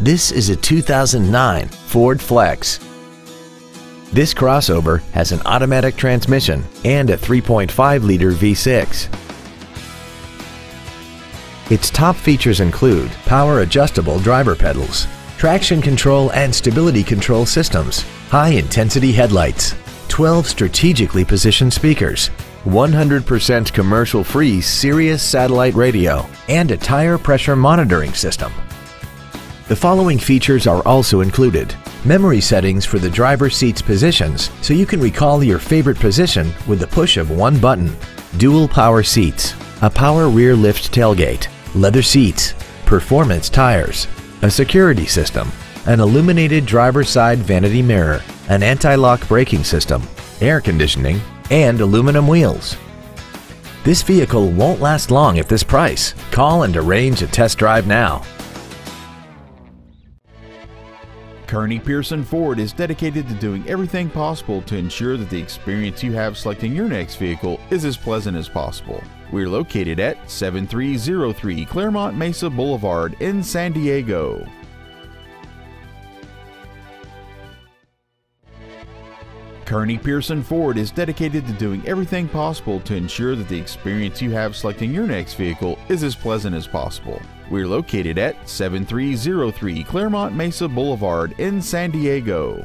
This is a 2009 Ford Flex. This crossover has an automatic transmission and a 3.5-liter V6. Its top features include power adjustable driver pedals, traction control and stability control systems, high intensity headlights, 12 strategically positioned speakers, 100% commercial free Sirius satellite radio, and a tire pressure monitoring system. The following features are also included. Memory settings for the driver's seat's positions so you can recall your favorite position with the push of one button. Dual power seats, a power rear lift tailgate, leather seats, performance tires, a security system, an illuminated driver's side vanity mirror, an anti-lock braking system, air conditioning, and aluminum wheels. This vehicle won't last long at this price. Call and arrange a test drive now. Kearny Pearson Ford is dedicated to doing everything possible to ensure that the experience you have selecting your next vehicle is as pleasant as possible. We're located at 7303 Clairemont Mesa Boulevard in San Diego. Kearny Pearson Ford is dedicated to doing everything possible to ensure that the experience you have selecting your next vehicle is as pleasant as possible. We're located at 7303 Clairemont Mesa Boulevard in San Diego.